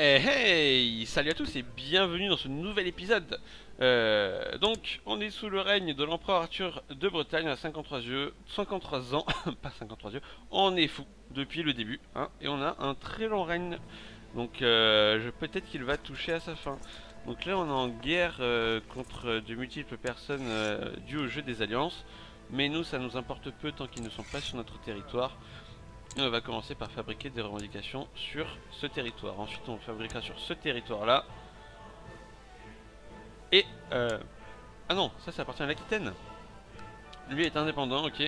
Hey hey Salut à tous et bienvenue dans ce nouvel épisode euh, Donc, on est sous le règne de l'empereur Arthur de Bretagne à 53 yeux, 53 ans, pas 53 yeux, on est fou depuis le début, hein, et on a un très long règne, donc euh, peut-être qu'il va toucher à sa fin. Donc là on est en guerre euh, contre de multiples personnes euh, dues au jeu des alliances, mais nous ça nous importe peu tant qu'ils ne sont pas sur notre territoire. Et on va commencer par fabriquer des revendications sur ce territoire. Ensuite, on fabriquera sur ce territoire-là. Et... Euh... Ah non, ça, ça appartient à l'Aquitaine. Lui est indépendant, ok.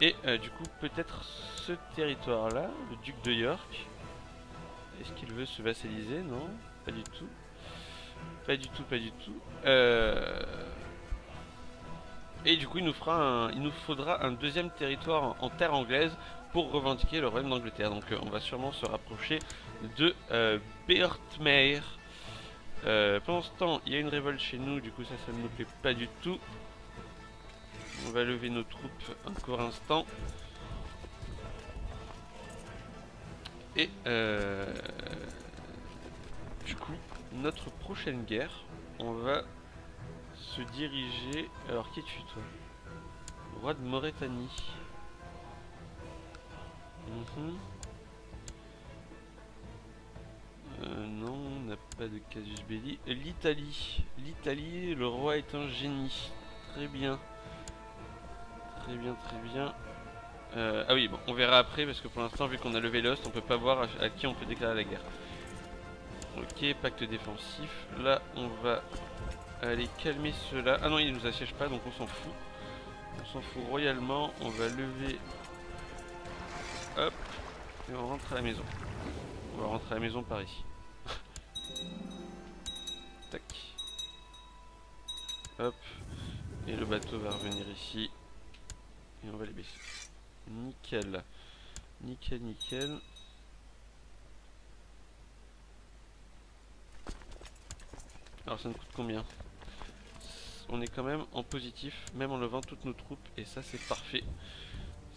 Et euh, du coup, peut-être ce territoire-là, le duc de York. Est-ce qu'il veut se vassaliser? Non, pas du tout. Pas du tout, pas du tout. Euh... Et du coup, il nous, fera un, il nous faudra un deuxième territoire en, terre anglaise pour revendiquer le royaume d'Angleterre. Donc euh, on va sûrement se rapprocher de euh, Beorhtmeir. Euh, pendant ce temps, il y a une révolte chez nous, du coup ça, ça ne nous plaît pas du tout. On va lever nos troupes un court instant. Et euh, du coup, notre prochaine guerre, on va se diriger... Alors qui es-tu toi? Roi de Mauritanie. Mhm. Euh, non, on n'a pas de casus belli. L'Italie. L'Italie, le roi est un génie. Très bien. Très bien, très bien. Euh, ah oui, bon, on verra après parce que pour l'instant, vu qu'on a levé l'ost, on peut pas voir à qui on peut déclarer la guerre. Ok, pacte défensif. Là, on va aller calmer cela. Ah non, il nous assiège pas, donc on s'en fout. On s'en fout royalement. On va lever Hop. Et on rentre à la maison. On va rentrer à la maison par ici. Tac. Hop. Et le bateau va revenir ici. Et on va les baisser. Nickel. Nickel, nickel. Alors ça nous coûte combien? On est quand même en positif, même en levant toutes nos troupes. Et ça c'est parfait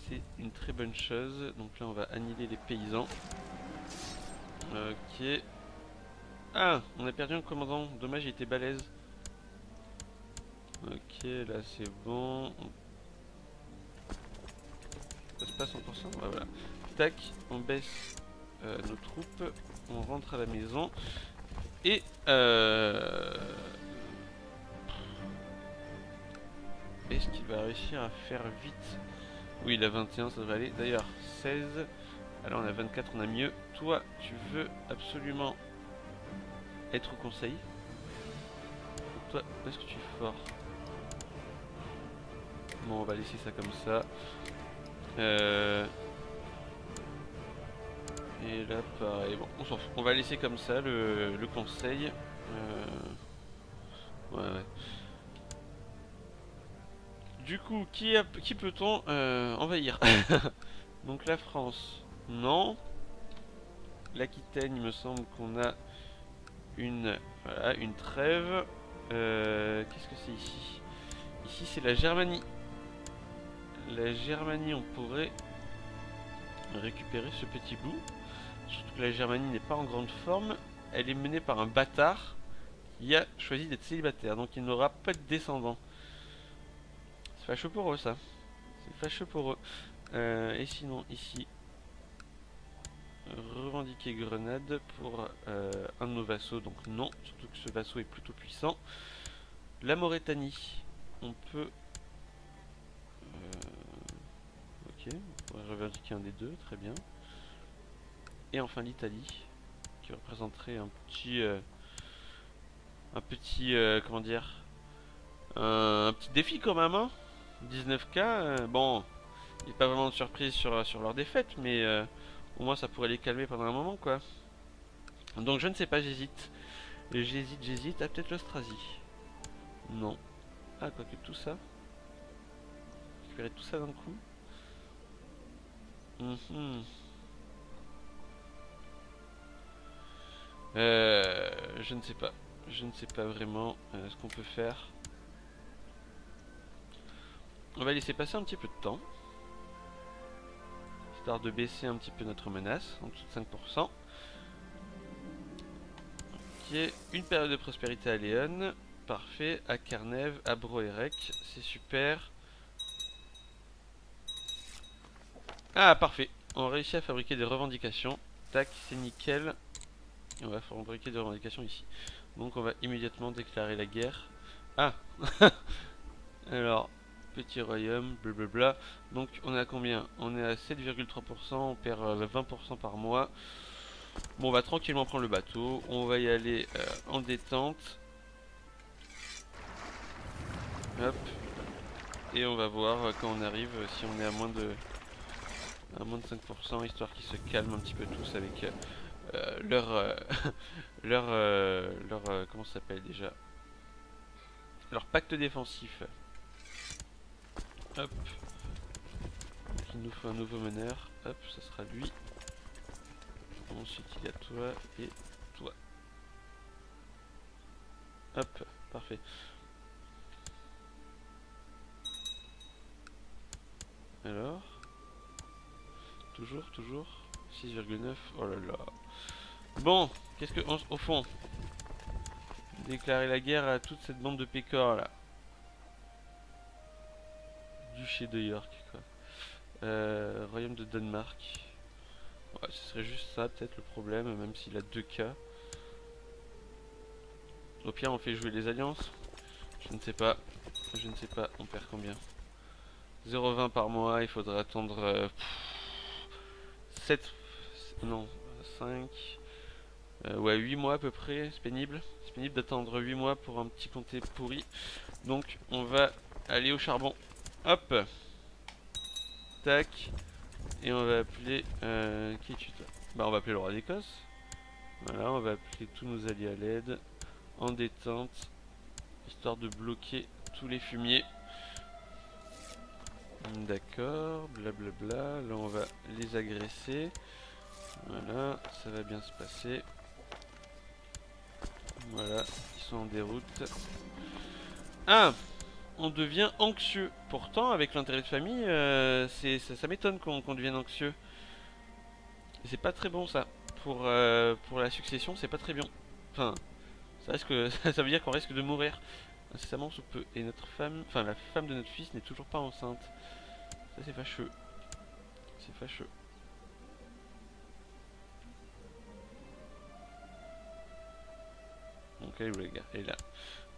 c'est une très bonne chose. Donc là on va annihiler les paysans. Ok. Ah, on a perdu un commandant. Dommage, il était balèze. Ok, là c'est bon. Ça se passe 100% ouais, Voilà. Tac, on baisse euh, nos troupes. On rentre à la maison. Et... Euh... Est-ce qu'il va réussir à faire vite? Oui, il a 21, ça devrait aller. D'ailleurs, 16. Alors, on a 24, on a mieux. Toi, tu veux absolument être au conseil? toi, est-ce que tu es fort? Bon, on va laisser ça comme ça. Euh... Et là, pareil. Bon, on s'en fout. On va laisser comme ça le, le conseil. Euh... Ouais, ouais. Du coup, qui, qui peut-on euh, envahir Donc la France, non. L'Aquitaine, il me semble qu'on a une, voilà, une trêve. Euh, Qu'est-ce que c'est ici? Ici, c'est la Germanie. La Germanie, on pourrait récupérer ce petit bout. Surtout que la Germanie n'est pas en grande forme. Elle est menée par un bâtard qui a choisi d'être célibataire. Donc il n'aura pas de descendants fâcheux pour eux ça. C'est fâcheux pour eux. Euh, et sinon ici, revendiquer Grenade pour euh, un de nos vassaux. Donc non, surtout que ce vassau est plutôt puissant. La Mauritanie, on peut... Euh, ok, on pourrait revendiquer un des deux, très bien. Et enfin l'Italie, qui représenterait un petit... un petit... comment dire un petit défi quand même, hein 19k, euh, bon, il n'y a pas vraiment de surprise sur, leur défaite, mais euh, au moins ça pourrait les calmer pendant un moment, quoi. Donc je ne sais pas, j'hésite. J'hésite, j'hésite. Ah, peut-être l'Austrasie. Non. Ah, quoi que tout ça. Récupérer tout ça d'un coup. Mhm. Euh, je ne sais pas. Je ne sais pas vraiment ce qu'on peut faire. On va laisser passer un petit peu de temps. Histoire de baisser un petit peu notre menace, en dessous de 5%. Ok, une période de prospérité à Léon. Parfait. À Carnève, à Broerec. C'est super. Ah, parfait. On réussit à fabriquer des revendications. Tac, c'est nickel. On va fabriquer des revendications ici. Donc on va immédiatement déclarer la guerre. Ah Alors, petit royaume, blablabla. Donc on est à combien? On est à 7,3%, on perd 20% euh, par mois. Bon, on va tranquillement prendre le bateau. On va y aller euh, en détente. Hop. Et on va voir euh, quand on arrive si on est à moins de à moins de 5% histoire qu'ils se calment un petit peu tous avec leur leur leur comment s'appelle déjà? Leur pacte défensif. Hop. il nous faut un nouveau meneur. Hop, ça sera lui. Ensuite, il y a toi et toi. Hop, parfait. Alors Toujours, toujours 6,9. Oh là là. Bon, qu'est-ce que... Au fond, déclarer la guerre à toute cette bande de pécores là. Duché de York, quoi. Euh, royaume de Danemark. Ce serait juste ça, peut-être le problème, même s'il a deux cas. Au pire, on fait jouer les alliances. Je ne sais pas. Je ne sais pas, on perd combien? 0,20 par mois, il faudra attendre 7, euh, non, 5, euh, ouais, 8 mois à peu près, c'est pénible. C'est pénible d'attendre 8 mois pour un petit comté pourri. Donc, on va aller au charbon. Hop Tac. Et on va appeler... Euh, qui es-tu toi Bah, on va appeler le roi d'Écosse. Voilà, on va appeler tous nos alliés à l'aide. En détente. Histoire de bloquer tous les fumiers. D'accord, blablabla. Là, on va les agresser. Voilà, ça va bien se passer. Voilà, ils sont en déroute. Ah On devient anxieux. Pourtant, avec l'intérêt de famille, euh, ça, m'étonne qu'on devienne anxieux. C'est pas très bon ça. Pour, euh, pour la succession, c'est pas très bien. Enfin, ça, risque, ça veut dire qu'on risque de mourir incessamment sous peu. Et notre femme, enfin la femme de notre fils n'est toujours pas enceinte. Ça c'est fâcheux. C'est fâcheux. Ok, le gars est là.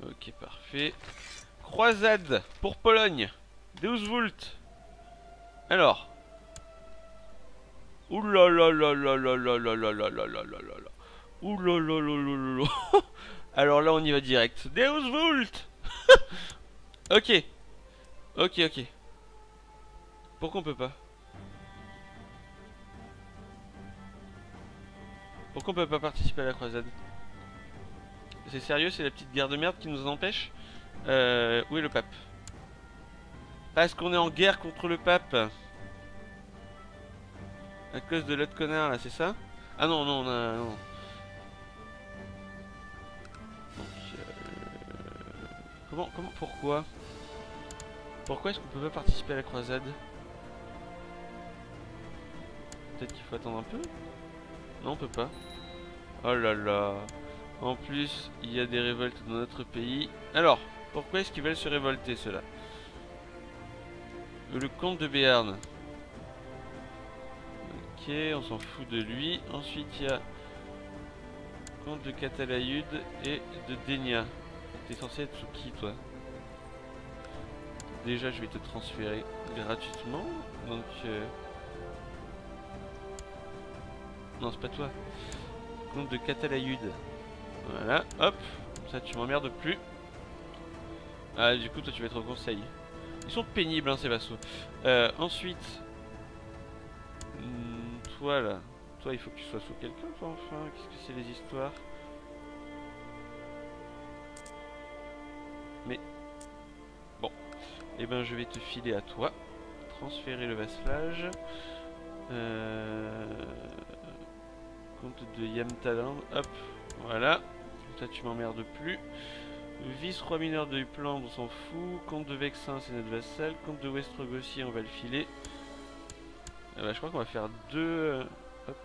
Ok, parfait. Croisade pour Pologne. Deus Vult. Alors. Alors là, on y va direct. Deus Vult. ok. Ok, ok. Pourquoi on peut pas? Pourquoi on peut pas participer à la croisade? C'est sérieux, c'est la petite guerre de merde qui nous empêche? Euh, Où est le pape? Parce qu'on est en guerre contre le pape. À cause de l'autre connard là, c'est ça? Ah non, non, non, non. Euh, comment, comment, pourquoi? Pourquoi est-ce qu'on peut pas participer à la croisade? Peut-être qu'il faut attendre un peu? Non, on peut pas. Oh là là en plus, il y a des révoltes dans notre pays. Alors, pourquoi est-ce qu'ils veulent se révolter, ceux-là? Le comte de Béarn. Ok, on s'en fout de lui. Ensuite, il y a comte de Catalayud et de Denia. T'es censé être sous qui, toi? Déjà, je vais te transférer gratuitement. Donc... Euh... Non, c'est pas toi. Comte de Catalayud. Voilà, hop, ça tu m'emmerdes plus. Ah, du coup, toi tu vas être au conseil. Ils sont pénibles, hein, ces vassaux. Euh, ensuite, hmm, toi là, toi il faut que tu sois sous quelqu'un, toi enfin. Qu'est-ce que c'est les histoires? Mais, bon, eh ben je vais te filer à toi. Transférer le vasselage. Euh, compte de Yamtaland, hop, voilà. Ça, tu m'emmerdes plus. Vice-roi mineur de Upland, on s'en fout. Comte de Vexin, c'est notre vassal. Comte de Westrogossier, on va le filer. Ah je crois qu'on va faire deux... Euh, hop.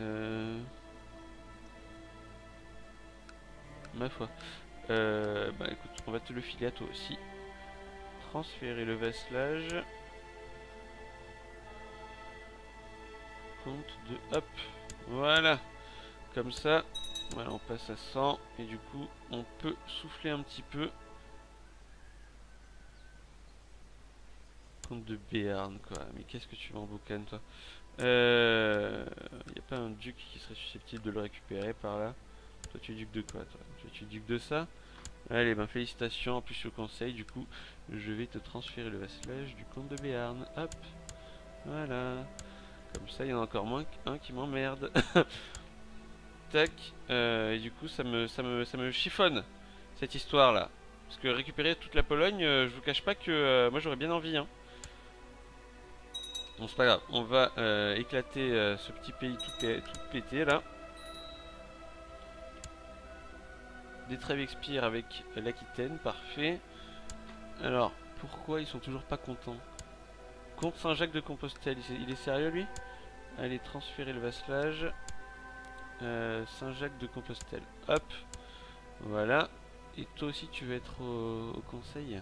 Euh, ma foi. Euh, bah écoute, on va te le filer à toi aussi. Transférer le vasselage. De... Hop Voilà Comme ça, voilà, on passe à 100. Et du coup, on peut souffler un petit peu. Compte de Béarn, quoi. Mais qu'est-ce que tu vas en boucan, toi? Euh... Y a pas un duc qui serait susceptible de le récupérer par là? Toi, tu es duc de quoi, toi? Toi, tu es duc de ça? Allez, ben félicitations, en plus je conseille, du coup, je vais te transférer le vasselage du comte de Béarn. Hop, voilà. Comme ça, il y en a encore moins qu'un qui m'emmerde. Tac, euh, et du coup, ça me, ça, me, ça me chiffonne, cette histoire-là. Parce que récupérer toute la Pologne, euh, je vous cache pas que euh, moi j'aurais bien envie. Hein. Bon, c'est pas grave, on va éclater ce petit pays tout, tout pété là. Des trêves expirent avec l'Aquitaine, parfait. Alors, pourquoi ils sont toujours pas contents? Comte Saint-Jacques de Compostelle, il est sérieux lui? Allez, transférer le vasselage. Euh, Saint-Jacques de Compostelle. Hop. Voilà. Et toi aussi tu veux être au, conseil?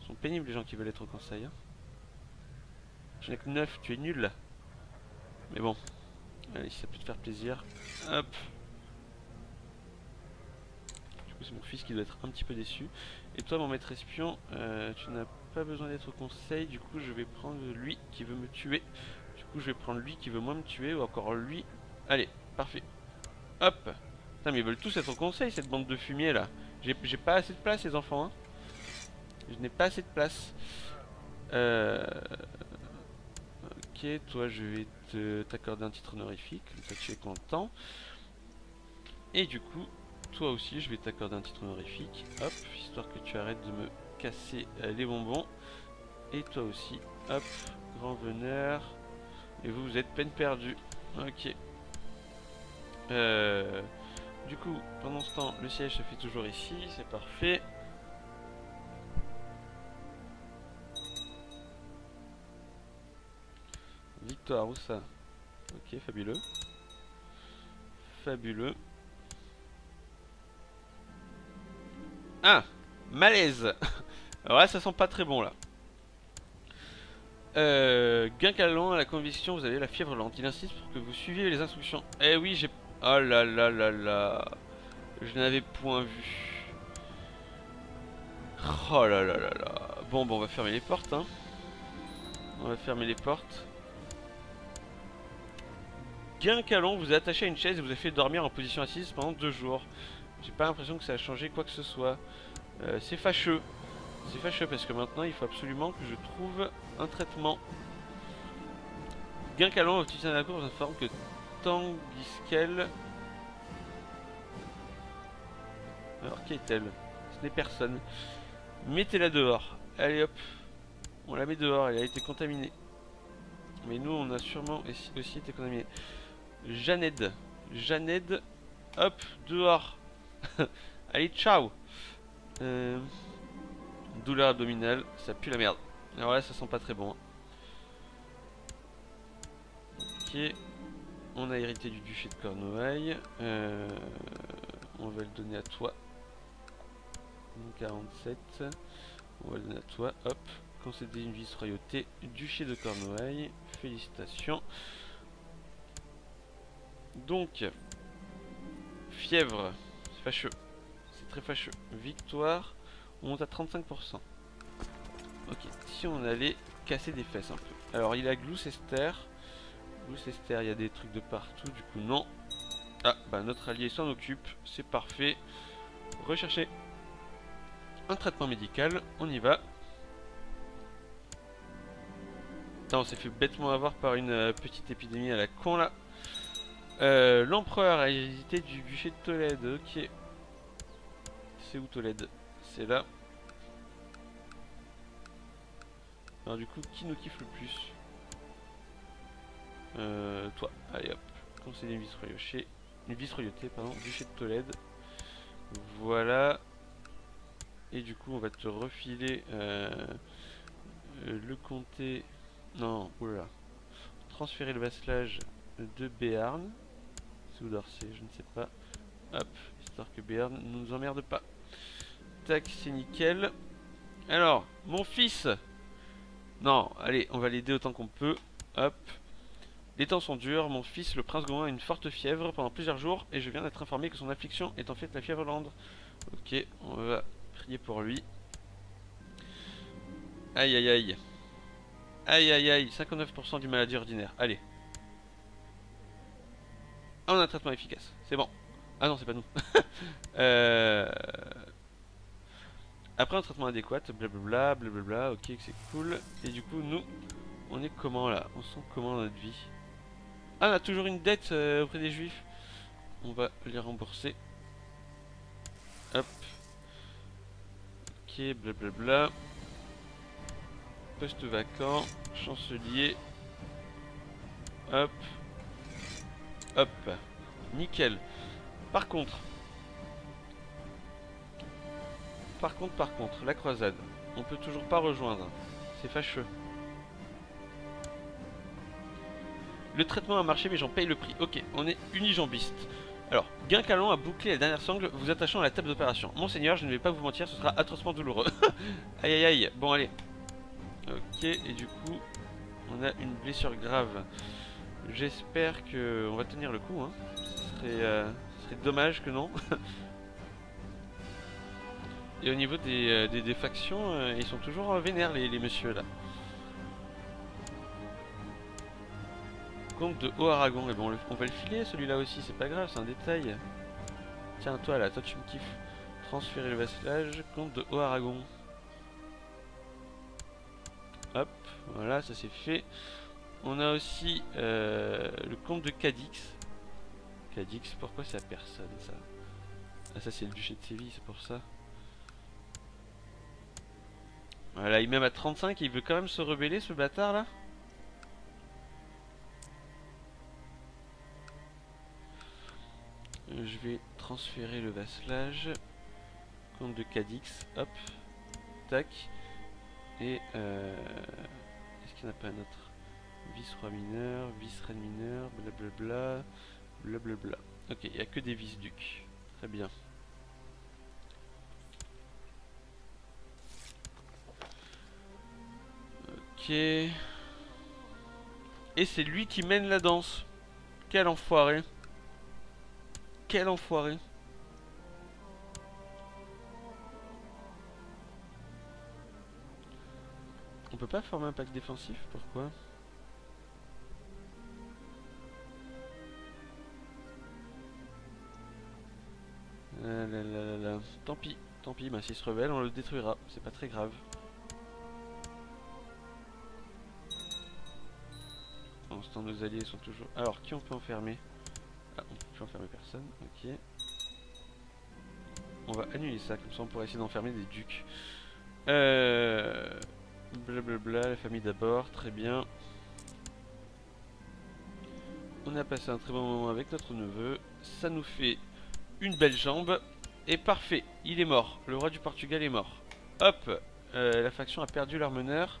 Ils sont pénibles les gens qui veulent être au conseil. Hein. J'en ai que 9, tu es nul. Mais bon. Allez, ça peut te faire plaisir. Hop c'est mon fils qui doit être un petit peu déçu. Et toi, mon maître espion, euh, tu n'as pas besoin d'être au conseil. Du coup, je vais prendre lui qui veut me tuer. Du coup, je vais prendre lui qui veut moins me tuer. Ou encore lui. Allez, parfait. Hop mais ils veulent tous être au conseil, cette bande de fumier, là. J'ai pas assez de place, les enfants. Hein. Je n'ai pas assez de place. Euh... Ok, toi, je vais t'accorder un titre honorifique. Ça, tu es content. Et du coup, toi aussi, je vais t'accorder un titre honorifique. Hop, histoire que tu arrêtes de me casser euh, les bonbons. Et toi aussi, hop, grand veneur. Et vous, vous êtes peine perdue. Ok. Euh, du coup, pendant ce temps, le siège se fait toujours ici, c'est parfait. Victoire, où ça? Ok, fabuleux. Fabuleux. Ah Malaise Ouais, ça sent pas très bon là. Euh, à la conviction, vous avez la fièvre lente. Il insiste pour que vous suiviez les instructions. Eh oui, j'ai... Oh là là là là Je n'avais point vu. Oh là là là là. Bon, bon, on va fermer les portes. Hein. On va fermer les portes. Guincalan vous a attaché à une chaise et vous a fait dormir en position assise pendant deux jours. J'ai pas l'impression que ça a changé quoi que ce soit. Euh, c'est fâcheux. C'est fâcheux parce que maintenant il faut absolument que je trouve un traitement. Guincalan, officier de la cour, informe que Tangiskel. Alors qui est-elle? Ce n'est personne. Mettez-la dehors. Allez hop. On la met dehors, elle a été contaminée. Mais nous on a sûrement aussi été contaminés. Janed. Janed. Hop, dehors. Allez, ciao euh, Douleur abdominale, ça pue la merde. Alors là, ça sent pas très bon. Ok. On a hérité du duché de Cornouailles. Euh, on va le donner à toi. 47. On va le donner à toi. Hop. Concéder une vice-royauté. Duché de Cornouailles. Félicitations. Donc, fièvre. Fâcheux. C'est très fâcheux. Victoire. On monte à 35%. Ok. Si on allait casser des fesses un peu. Alors il a Gloucester. Gloucester, il y a des trucs de partout. Du coup, non. Ah, bah notre allié s'en occupe. C'est parfait. Rechercher un traitement médical. On y va. on s'est fait bêtement avoir par une euh, petite épidémie à la con là. Euh, l'empereur a hérité du duché de Tolède. Ok. C'est où Tolède? C'est là. Alors du coup, qui nous kiffe le plus euh, Toi. Allez hop. Conseiller une vice-royauté. Une vice-royauté, pardon. Duché de Tolède. Voilà. Et du coup, on va te refiler euh, le comté... Non, oula. Transférer le vasselage de Béarn. Sous Dorsey, je ne sais pas. Hop, histoire que Béarn ne nous emmerde pas. Tac, c'est nickel. Alors, mon fils Non, allez, on va l'aider autant qu'on peut. Hop. Les temps sont durs, mon fils, le prince Gawain, a une forte fièvre pendant plusieurs jours et je viens d'être informé que son affliction est en fait la fièvre lande. Ok, on va prier pour lui. Aïe aïe aïe. Aïe aïe aïe, 59% du maladie ordinaire. Allez. Ah, on a un traitement efficace, c'est bon. Ah non, c'est pas nous. euh... Après un traitement adéquat, blablabla, blablabla, ok, c'est cool. Et du coup, nous, on est comment là? On sent comment dans notre vie? Ah, on a toujours une dette euh, auprès des juifs. On va les rembourser. Hop. Ok, blablabla. Poste vacant, chancelier. Hop. Hop. Nickel. Par contre, par contre, par contre, la croisade, on peut toujours pas rejoindre. C'est fâcheux. Le traitement a marché, mais j'en paye le prix. Ok, on est unijambiste. Alors, Guincalan a bouclé la dernière sangle, vous attachant à la table d'opération. Monseigneur, je ne vais pas vous mentir, ce sera atrocement douloureux. aïe aïe aïe, bon allez. Ok, et du coup, on a une blessure grave. J'espère que on va tenir le coup. Hein. Ce, serait, euh, ce serait dommage que non. Et au niveau des, euh, des, factions, euh, ils sont toujours vénères les, les messieurs là. Comte de Haut-Aragon, et bon on va le filer celui-là aussi, c'est pas grave, c'est un détail. Tiens toi là, toi tu me kiffes. Transférer le vasselage, comte de Haut-Aragon. Hop, voilà, ça c'est fait. On a aussi euh, le comte de Cadix. Cadix, pourquoi c'est à personne ça? Ah ça c'est le duché de Séville, c'est pour ça. Voilà, il est même à 35 et il veut quand même se rebeller ce bâtard là. Euh, je vais transférer le vasselage. Compte de Cadix, hop. Tac. Et euh, est-ce qu'il n'y en a pas un autre? Vice-roi mineur, vice-reine mineur, blablabla. Blablabla. Ok, il n'y a que des vice-ducs. Très bien. Et c'est lui qui mène la danse. Quel enfoiré. Quel enfoiré. On peut pas former un pack défensif, pourquoi? Tant pis, tant pis, bah, s'il se rebelle, on le détruira, c'est pas très grave. Nos alliés sont toujours... Alors, qui on peut enfermer Ah, on peut enfermer personne, ok. On va annuler ça, comme ça on pourrait essayer d'enfermer des ducs. Euh... Blablabla, la famille d'abord, très bien. On a passé un très bon moment avec notre neveu. Ça nous fait une belle jambe. Et parfait, il est mort. Le roi du Portugal est mort. Hop, euh, la faction a perdu leur meneur.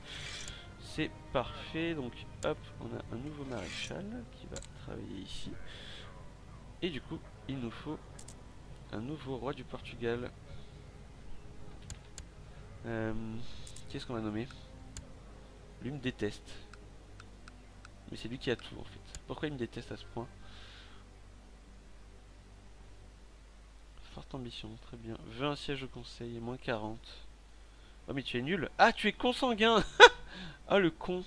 C'est parfait. Donc hop, on a un nouveau maréchal qui va travailler ici. Et du coup, il nous faut un nouveau roi du Portugal. Euh, Qu'est-ce qu'on va nommer? Lui me déteste. Mais c'est lui qui a tout en fait. Pourquoi il me déteste à ce point? Forte ambition, très bien. Veux un siège au conseil, moins 40. Oh mais tu es nul. Ah tu es consanguin Ah le con.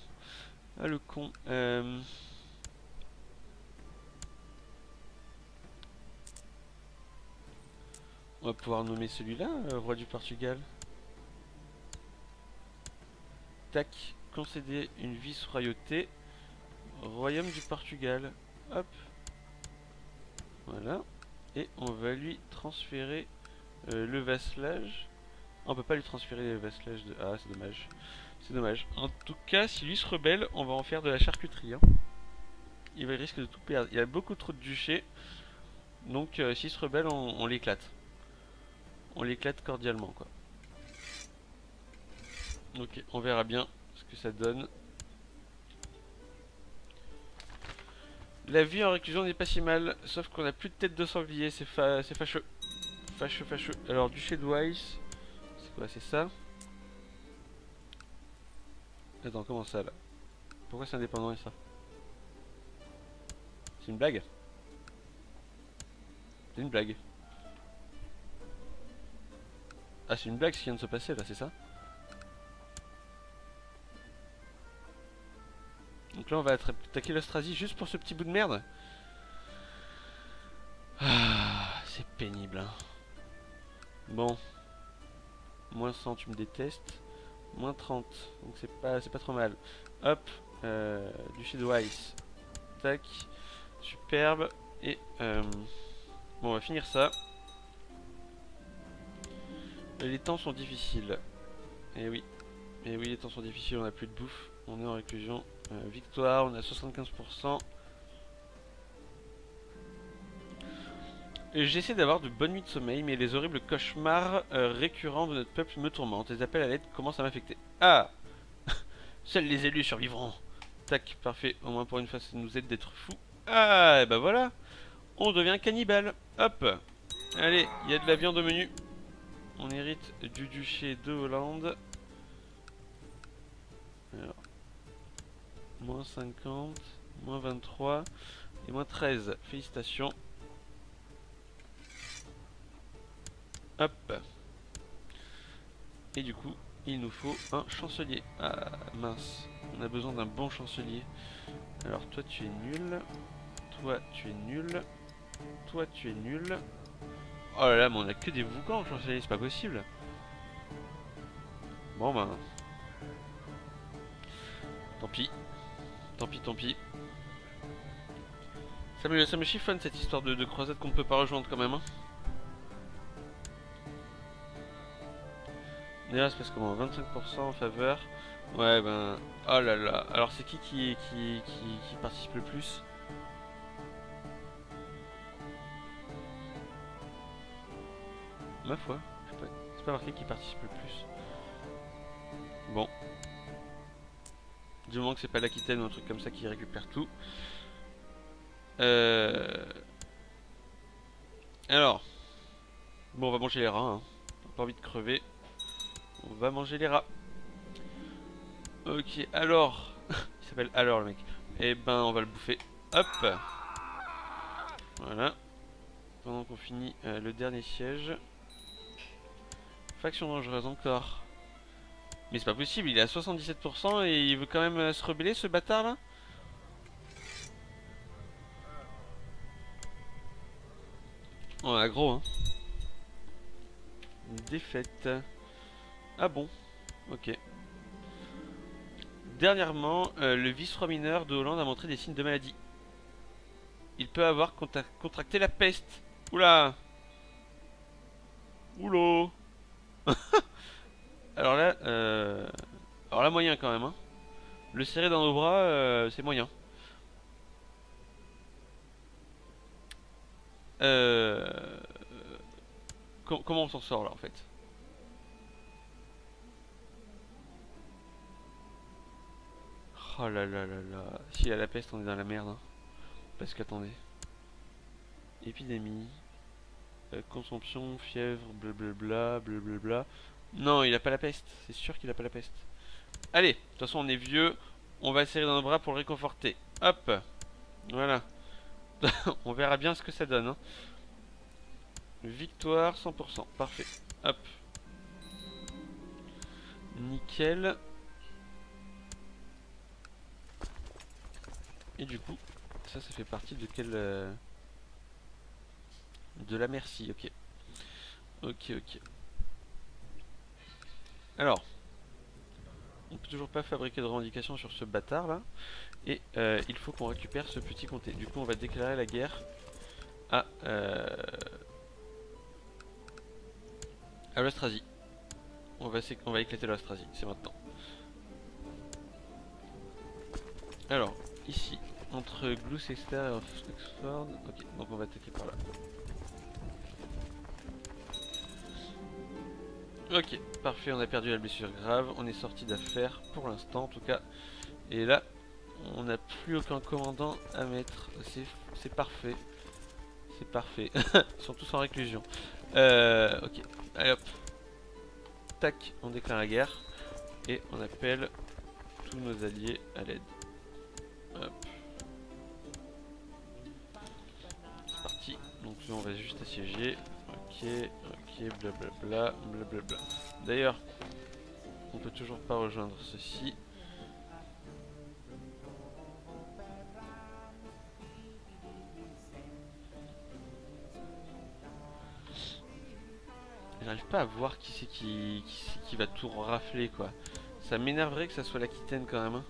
Ah le con. Euh... On va pouvoir nommer celui-là, euh, roi du Portugal. Tac, concéder une vice-royauté. Royaume du Portugal. Hop. Voilà. Et on va lui transférer euh, le vasselage. On peut pas lui transférer le vasselage de... Ah, c'est dommage. C'est dommage. En tout cas, si lui se rebelle, on va en faire de la charcuterie. Hein. Il risque de tout perdre. Il y a beaucoup trop de duchés. Donc euh, s'il se rebelle, on, l'éclate. On l'éclate cordialement, quoi. Ok, on verra bien ce que ça donne. La vie en réclusion n'est pas si mal, sauf qu'on a plus de tête de sanglier, c'est fâcheux. fâcheux, fâcheux. Alors, duché de Weiss, c'est quoi C'est ça? Attends, comment ça là Pourquoi c'est indépendant et ça C'est une blague C'est une blague. Ah, c'est une blague ce qui vient de se passer là, c'est ça Donc là, on va attaquer l'Austrasie juste pour ce petit bout de merde. Ah, c'est pénible. Hein. Bon. Moins 100, tu me détestes. Moins 30, donc c'est pas, pas trop mal. Hop, euh, duché de Weiss. Tac. Superbe. Et euh, bon, on va finir ça. Les temps sont difficiles. Et eh oui. Et eh oui, les temps sont difficiles, on a plus de bouffe. On est en réclusion. Euh, victoire, on a 75%. J'essaie d'avoir de bonnes nuits de sommeil, mais les horribles cauchemars euh, récurrents de notre peuple me tourmentent. Les appels à l'aide commencent à m'affecter. Ah Seuls les élus survivront. Tac, parfait. Au moins pour une fois, ça nous aide d'être fous. Ah, et bah voilà On devient cannibale. Hop Allez, il y a de la viande au menu. On hérite du duché de Hollande. Alors, moins 50, moins 23 et moins 13. Félicitations. Hop. Et du coup, il nous faut un chancelier. Ah, mince. On a besoin d'un bon chancelier. Alors, toi, tu es nul. Toi, tu es nul. Toi, tu es nul. Oh là là, mais on a que des boucans, chancelier, c'est pas possible. Bon, ben... Tant pis. Tant pis, tant pis. Ça me, ça me chiffonne cette histoire de, croisade qu'on ne peut pas rejoindre quand même. Hein. D'ailleurs, c'est parce qu'on 25% en faveur. Ouais, ben... Oh là là. Alors, c'est qui qui, qui, qui, participe le plus? Ma foi, c'est pas marqué qui participe le plus. Bon, du moment que c'est pas l'Aquitaine ou un truc comme ça qui récupère tout. Euh... Alors. Bon, on va manger les rats. Hein. Pas envie de crever. On va manger les rats. Ok, alors. Il s'appelle alors le mec. Eh ben, on va le bouffer. Hop. Voilà. Pendant qu'on finit euh, le dernier siège. Faction dangereuse encore. Mais c'est pas possible, il est à 77% et il veut quand même euh, se rebeller ce bâtard là Oh gros hein défaite Ah bon? Ok Dernièrement, euh, le vice-roi mineur de Hollande a montré des signes de maladie. Il peut avoir contracté la peste. Oula Oulô Alors là, euh... alors là moyen quand même. Hein. Le serrer dans nos bras, euh, c'est moyen. Euh... comment on s'en sort là en fait? Oh là là là là. S'il a la peste, on est dans la merde. Hein. Parce qu'attendez. Épidémie. Euh, consomption, fièvre, blablabla, blablabla. Non, il a pas la peste. C'est sûr qu'il a pas la peste. Allez, de toute façon, on est vieux. On va serrer dans nos bras pour le réconforter. Hop. Voilà. on verra bien ce que ça donne. Hein. Victoire 100%. Parfait. Hop. Nickel. Et du coup, ça, ça fait partie de quel... Euh, de la merci, ok. Ok, ok. Alors, on peut toujours pas fabriquer de revendication sur ce bâtard là. Et euh, il faut qu'on récupère ce petit comté. Du coup, on va déclarer la guerre à, euh, à l'Austrasie. On va, on va éclater l'Austrasie, c'est maintenant. Alors, ici, entre Gloucester et Oxford. Ok, donc on va attaquer par là. Ok, parfait, on a perdu la blessure grave, on est sorti d'affaire pour l'instant en tout cas. Et là, on n'a plus aucun commandant à mettre, c'est parfait. C'est parfait, ils sont tous en réclusion. Euh, ok, allez hop. Tac, on déclare la guerre. Et on appelle tous nos alliés à l'aide. On va juste assiéger. Ok, ok, blablabla, blablabla. D'ailleurs, on peut toujours pas rejoindre ceci. J'arrive pas à voir qui c'est qui, qui, va tout rafler quoi. Ça m'énerverait que ça soit l'Aquitaine quand même. Hein.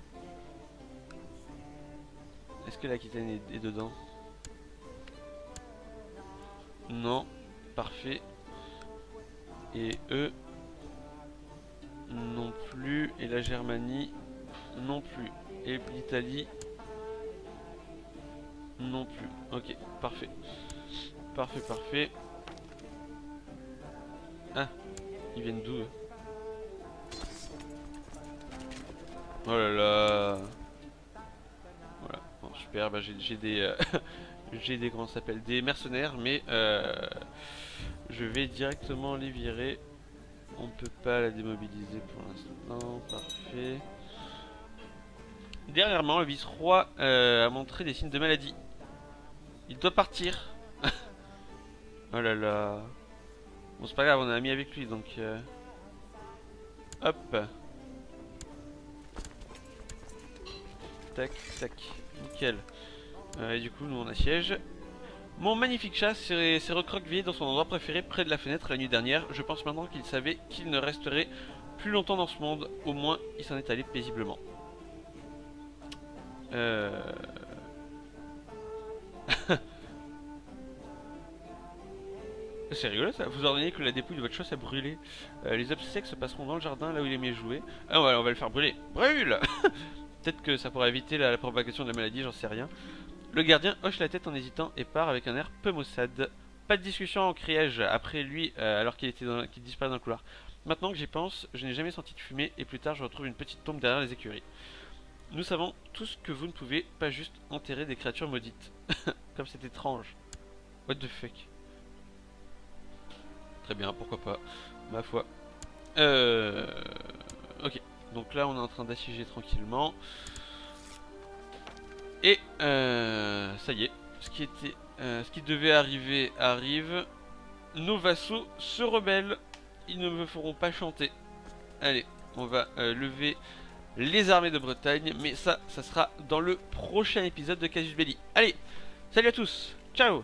Est-ce que l'Aquitaine est dedans? Non. Parfait. Et eux non plus. Et la Germanie non plus. Et l'Italie non plus. Ok, parfait. Parfait, parfait. Ah, ils viennent d'où Oh là là Voilà, bon, super, bah, j'ai des... J'ai des comment s'appelle des mercenaires mais euh, je vais directement les virer on peut pas la démobiliser pour l'instant parfait dernièrement le vice-roi euh, a montré des signes de maladie il doit partir oh là là Bon, c'est pas grave, on a ami avec lui donc. Euh... Hop. Tac, tac. Nickel. Euh, et du coup, nous on assiège. Mon magnifique chat s'est recroquevillé dans son endroit préféré près de la fenêtre la nuit dernière. Je pense maintenant qu'il savait qu'il ne resterait plus longtemps dans ce monde. Au moins, il s'en est allé paisiblement. Euh... C'est rigolo ça, vous ordonnez que la dépouille de votre chose a brûlé. Euh, les obsèques se passeront dans le jardin là où il aimait jouer. Ah ouais, on va le faire brûler. Brûle Peut-être que ça pourra éviter la, propagation de la maladie, j'en sais rien. Le gardien hoche la tête en hésitant et part avec un air peu maussade. Pas de discussion en criage après lui euh, alors qu'il était disparaît dans le couloir. Maintenant que j'y pense, je n'ai jamais senti de fumée et plus tard je retrouve une petite tombe derrière les écuries. Nous savons tous que vous ne pouvez pas juste enterrer des créatures maudites. Comme c'est étrange. What the fuck Très bien, pourquoi pas, ma foi. Euh... Ok, donc là on est en train d'assiéger tranquillement. Et euh, ça y est, ce qui, était, euh, ce qui devait arriver arrive. Nos vassaux se rebellent, ils ne me feront pas chanter. Allez, on va euh, lever les armées de Bretagne, mais ça, ça sera dans le prochain épisode de Casus Belli. Allez, salut à tous, ciao.